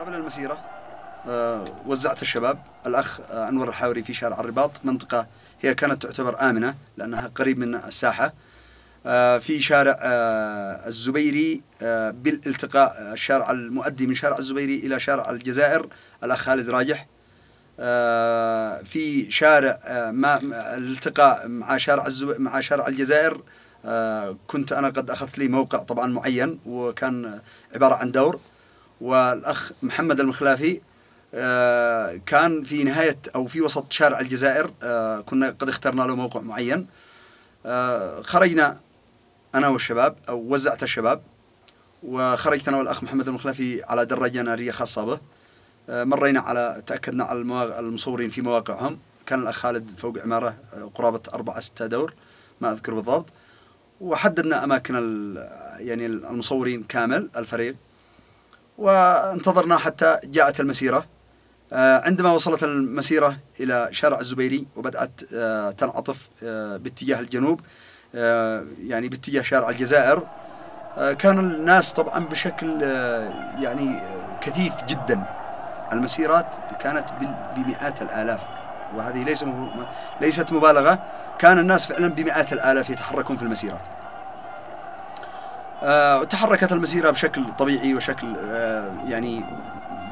قبل المسيرة آه، وزعت الشباب. الأخ آه، أنور الحاوري في شارع الرباط منطقة هي كانت تعتبر آمنة لأنها قريب من الساحة. آه، في شارع الزبيري بالالتقاء الشارع المؤدي من شارع الزبيري إلى شارع الجزائر. الأخ خالد راجح. في شارع ما الالتقاء مع شارع الزب... مع شارع الجزائر. كنت أنا قد أخذت لي موقع طبعا معين وكان عبارة عن دور. والأخ محمد المخلافي آه، كان في نهاية أو في وسط شارع الجزائر آه، كنا قد اخترنا له موقع معين. آه، خرجنا أنا والشباب أو وزعت الشباب وخرجت أنا والأخ محمد المخلافي على دراجة نارية خاصة به. مرينا على تأكدنا على المصورين في مواقعهم. كان الأخ خالد فوق عمارة قرابة أربعة ستة دور ما أذكر بالضبط. وحددنا أماكن يعني المصورين كامل الفريق. وانتظرنا حتى جاءت المسيرة. آه، عندما وصلت المسيرة إلى شارع الزبيري وبدأت آه، تنعطف آه، باتجاه الجنوب يعني باتجاه شارع الجزائر كان الناس طبعا بشكل يعني كثيف جدا. المسيرات كانت بمئات الآلاف وهذه ليس ليست مبالغة. كان الناس فعلا بمئات الآلاف يتحركون في المسيرات. تحركت المسيرة بشكل طبيعي وشكل آه، يعني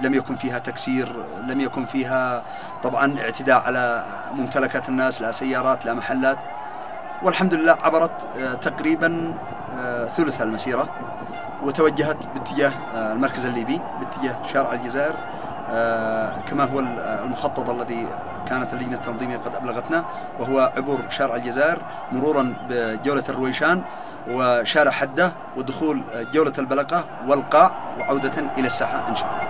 لم يكن فيها تكسير لم يكن فيها طبعا اعتداء على ممتلكات الناس لا سيارات لا محلات. والحمد لله عبرت آه، تقريبا آه، ثلث المسيرة وتوجهت باتجاه آه، المركز الليبي باتجاه شارع الجزائر. آه، كما هو ال- المخطط الذي كانت اللجنة التنظيمية قد أبلغتنا وهو عبور شارع الجزائر مرورا بجولة الرويشان وشارع حدة ودخول آه، جولة البلقة والقاع وعودة إلى الساحة إن شاء الله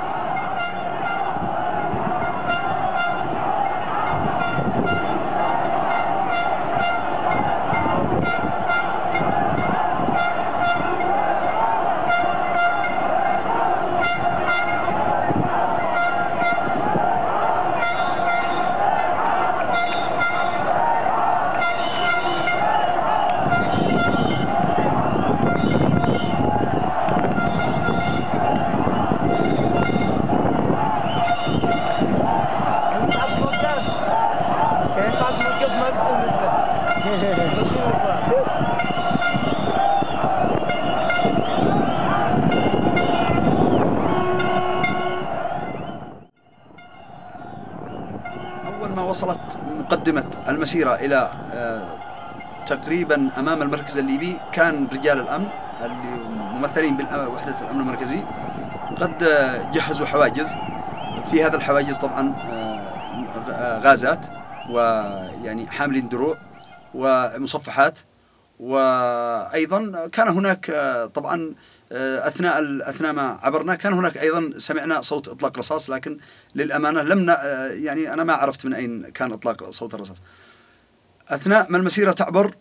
أول ما وصلت مقدمة المسيرة إلى آه، تقريبا أمام المركز الليبي كان رجال الأمن اللي ممثلين بوحدة الأمن المركزي. قد آه، جهزوا حواجز. في هذا الحواجز طبعا آه، آه، غازات ويعني حاملين دروع ومصفحات. وأيضا كان هناك آه، طبعا آه، أثناء ال- أثناء ما عبرنا كان هناك أيضا سمعنا صوت إطلاق رصاص لكن للأمانة لم آه، يعني أنا ما عرفت من أين كان إطلاق صوت الرصاص. أثناء ما المسيرة تعبر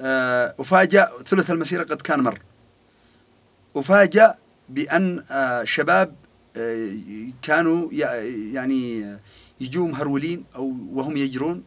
آه، أفاجأ ثلث المسيرة قد كان مر. أفاجأ بأن آه، شباب آه، كانوا يعني آه، يجوا مهرولين أو وهم يجرون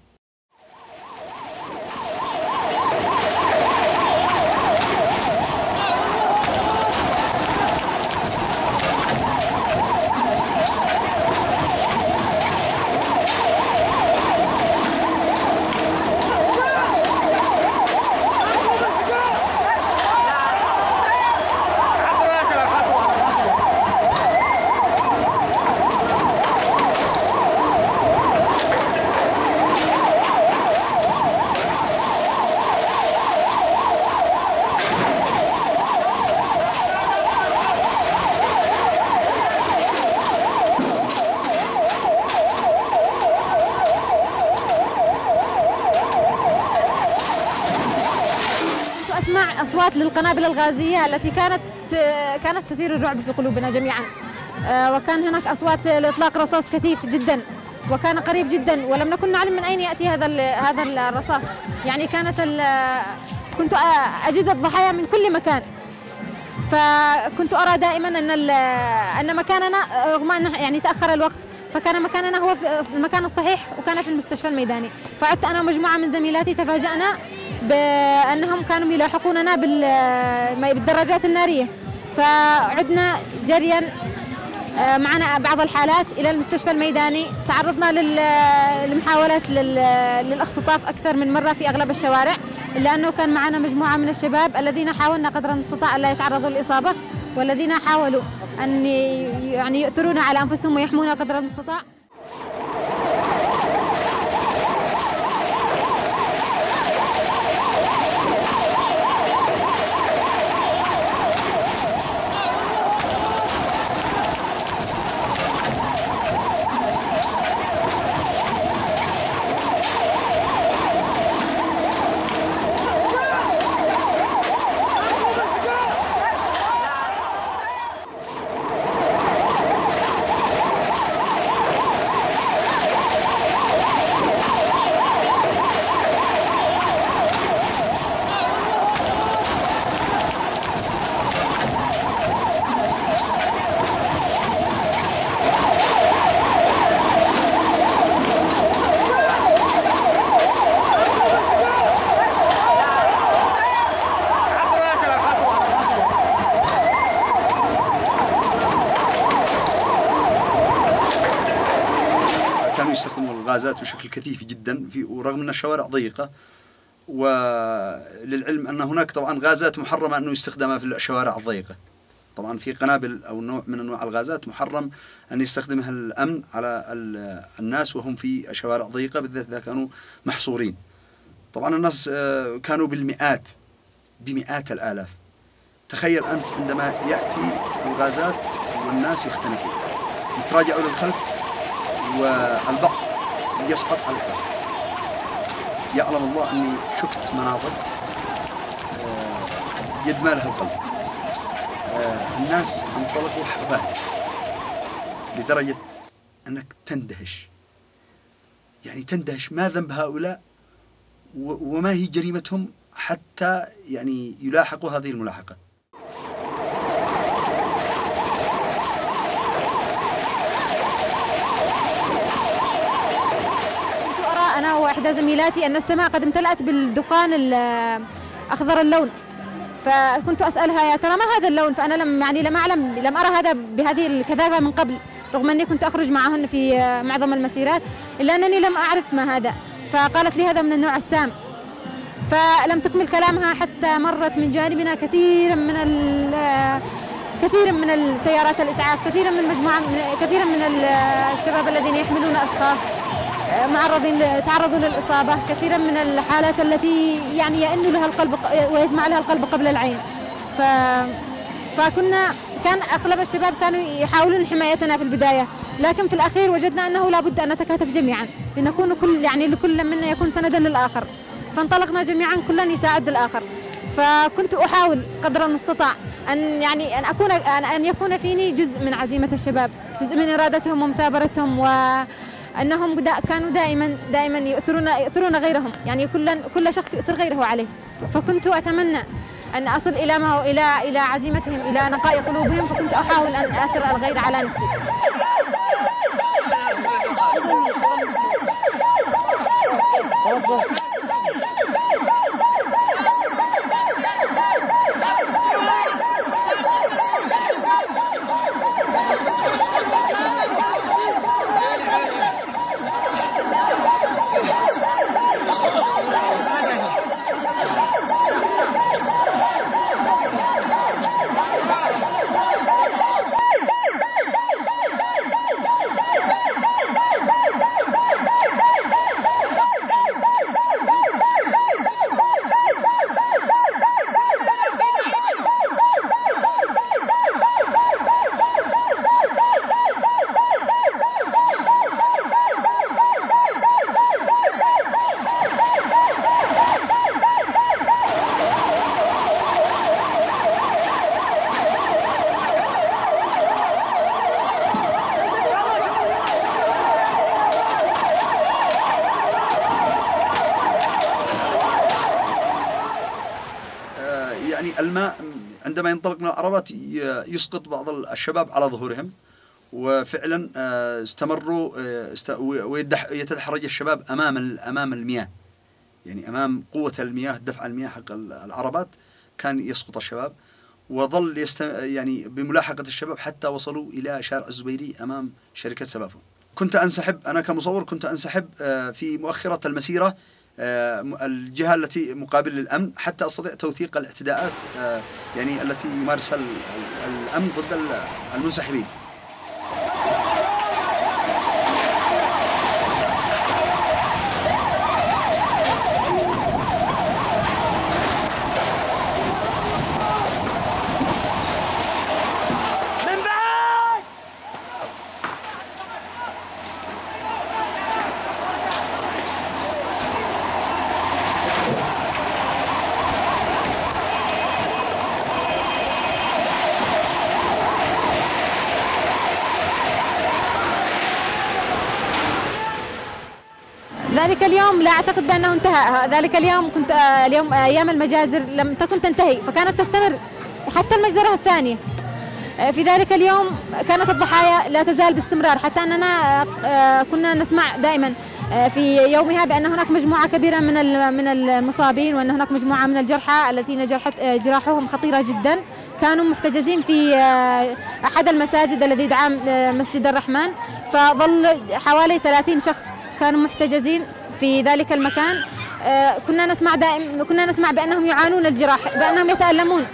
كنت أسمع أصوات للقنابل الغازية التي كانت كانت تثير الرعب في قلوبنا جميعا. آه، وكان هناك أصوات لإطلاق رصاص كثيف جدا وكان قريب جدا ولم نكن نعلم من أين يأتي هذا هذا الرصاص. يعني كانت كنت أجد الضحايا من كل مكان. فكنت أرى دائما أن أن مكاننا رغم أن يعني تأخر الوقت فكان مكاننا هو في المكان الصحيح وكان في المستشفى الميداني. فعدت أنا ومجموعة من زميلاتي تفاجأنا بأنهم كانوا يلاحقوننا بال- بالدراجات النارية. فعدنا جريا آه، معنا بعض الحالات إلى المستشفى الميداني. تعرضنا لمحاولات للاختطاف أكثر من مرة في أغلب الشوارع إلا أنه كان معنا مجموعة من الشباب الذين حاولنا قدر المستطاع ألا يتعرضوا للإصابة والذين حاولوا أن يعني يؤثرون على أنفسهم ويحمونا قدر المستطاع. غازات بشكل كثيف جدا في ورغم أن الشوارع ضيقة وللعلم أن هناك طبعا غازات محرمة أنه يستخدمها في الشوارع الضيقة. طبعا في قنابل أو نوع من أنواع الغازات محرم أن يستخدمها الأمن على الناس وهم في شوارع ضيقة بالذات إذا كانوا محصورين. طبعا الناس آه، كانوا بالمئات بمئات الآلاف. تخيل أنت عندما يأتي الغازات والناس يختنقون يتراجعوا للخلف والبعض يسقط على الأرض يعلم الله أني شفت مناظر آه، يدمى لها القلب آه، الناس انطلقوا حفاة لدرجة أنك تندهش. يعني تندهش ما ذنب هؤلاء وما هي جريمتهم حتى يعني يلاحقوا هذه الملاحقة. أنا وإحدى زميلاتي أن السماء قد امتلأت بالدخان أخضر اللون. فكنت أسألها يا ترى ما هذا اللون؟ فأنا لم يعني لم أعلم لم أرى هذا بهذه الكثافة من قبل رغم أني كنت أخرج معهن في معظم المسيرات إلا أنني لم أعرف ما هذا. فقالت لي هذا من النوع السام. فلم تكمل كلامها حتى مرت من جانبنا كثيرا من كثيرا من السيارات الإسعاف كثيرا من مجموعة كثيرا من الشباب الذين يحملون أشخاص. معرضين تعرضوا للإصابة كثيرا من الحالات التي يعني يئن لها القلب ويدمع لها القلب قبل العين. ف... فكنا كان أغلب الشباب كانوا يحاولون حمايتنا في البداية لكن في الأخير وجدنا أنه لابد أن نتكاتف جميعا لنكون كل يعني لكل منا يكون سندا للآخر. فانطلقنا جميعا كلا يساعد الآخر. فكنت أحاول قدر المستطاع أن يعني أن أكون أن يكون فيني جزء من عزيمة الشباب جزء من إرادتهم ومثابرتهم و أنهم كانوا دائما دائما يؤثرون يؤثرون غيرهم. يعني كل كل شخص يؤثر غيره عليه. فكنت أتمنى أن أصل إلى ما إلى إلى عزيمتهم إلى نقاء قلوبهم فكنت أحاول أن اثر الغير على نفسي. العربات يسقط بعض الشباب على ظهورهم وفعلا آه، استمروا آه، ويتدحرج الشباب أمام أمام المياه. يعني أمام قوة المياه دفع المياه حق العربات كان يسقط الشباب وظل يست... يعني بملاحقة الشباب حتى وصلوا إلى شارع الزبيري أمام شركة سبافون. كنت أنسحب أنا كمصور كنت أنسحب آه، في مؤخرة المسيرة آه، الجهة التي مقابل للأمن حتى أستطيع توثيق الاعتداءات آه، يعني التي يمارسها الأمن ضد المنسحبين. ذلك اليوم لا أعتقد بأنه انتهى. ذلك اليوم كنت آه، اليوم آه، أيام المجازر لم تكن تنتهي فكانت تستمر حتى المجزرة الثانية. آه، في ذلك اليوم كانت الضحايا لا تزال باستمرار حتى أننا كنا نسمع دائما في يومها بأن هناك مجموعة كبيرة من من المصابين وأن هناك مجموعة من الجرحى الذين جرحت جراحهم خطيرة جدا. كانوا محتجزين في أحد المساجد الذي يدعى مسجد الرحمن. فظل حوالي 30 شخص كانوا محتجزين في ذلك المكان. آه، كنا نسمع دائم كنا نسمع بأنهم يعانون الجراح بأنهم يتألمون.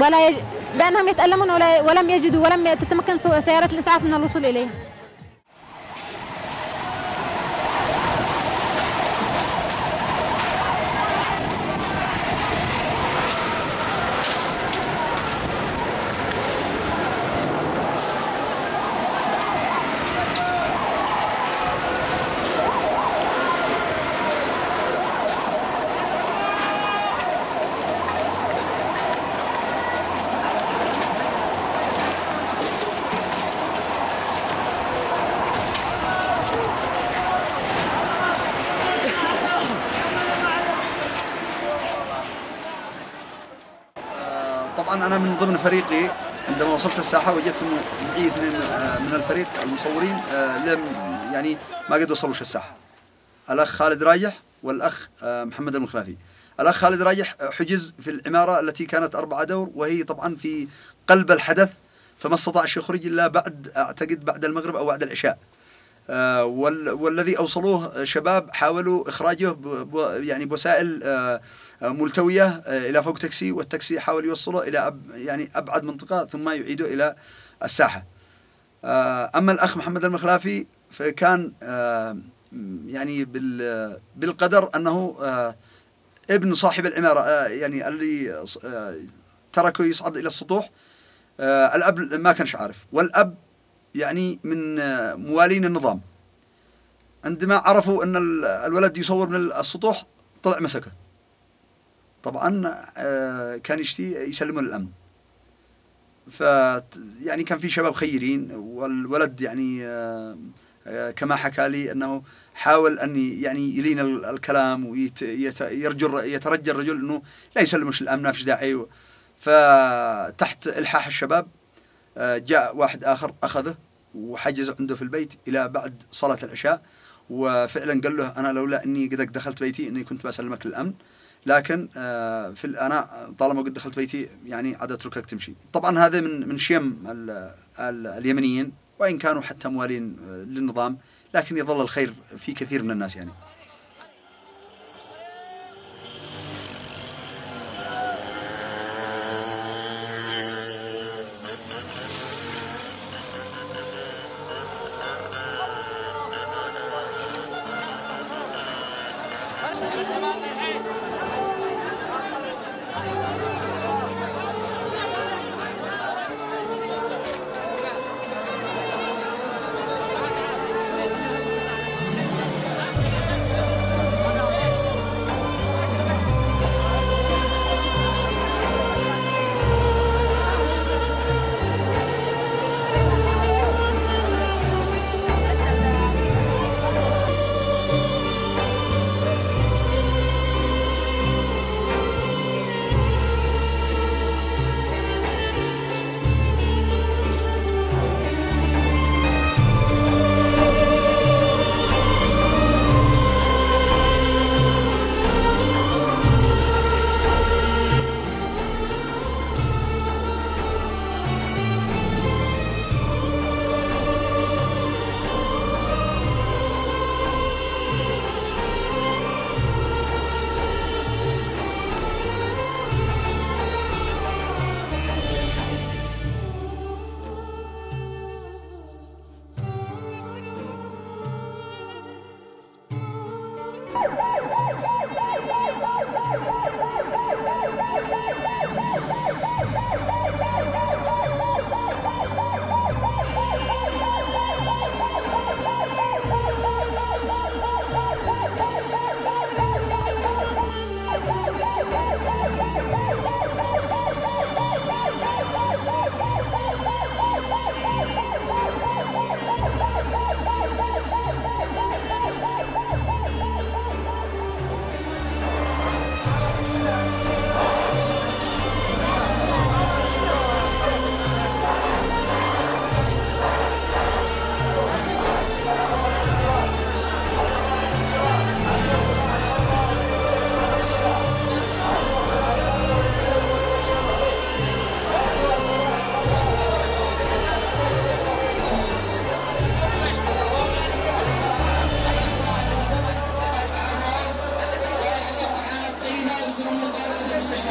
ولا يج... بأنهم يتألمون ولا ولم يجدوا ولم تتمكن سيارة الإسعاف من الوصول إليه. أنا من ضمن فريقي عندما وصلت الساحة وجدت معي اثنين آه، من الفريق المصورين آه، لم يعني ما قد وصلوش الساحة. الأخ خالد رايح والأخ آه، محمد المخلافي الأخ خالد رايح حجز في العمارة التي كانت أربعة دور وهي طبعا في قلب الحدث فما استطاعش يخرج إلا بعد أعتقد بعد المغرب أو بعد العشاء. والذي أوصلوه شباب حاولوا إخراجه يعني بوسائل ملتوية آه، إلى فوق تاكسي والتاكسي حاول يوصله إلى يعني أبعد منطقة ثم يعيده إلى الساحة. آه، أما الأخ محمد المخلافي فكان آه، يعني بالقدر أنه ابن صاحب العمارة يعني اللي تركه يصعد إلى السطوح. الأب ما كانش عارف. والأب يعني من موالين النظام. عندما عرفوا أن الولد يصور من السطوح طلع مسكه. طبعا آه، كان يشتي يسلمون الامن ف يعني كان في شباب خيرين والولد يعني آه، آه، كما حكى لي أنه حاول أن يعني يلين الكلام ويرجو يترجى الرجل أنه لا يسلموش الأمن ما فيش داعي. فتحت إلحاح الشباب جاء واحد آخر أخذه وحجز عنده في البيت إلى بعد صلاة العشاء وفعلا قال له أنا لولا إني قد دخلت بيتي إني كنت بسلمك للأمن. لكن آه، في أنا طالما قد دخلت بيتي يعني عاد أتركك تمشي. طبعا هذا من من شيم اليمنيين وإن كانوا حتى موالين آه، للنظام لكن يظل الخير في كثير من الناس يعني.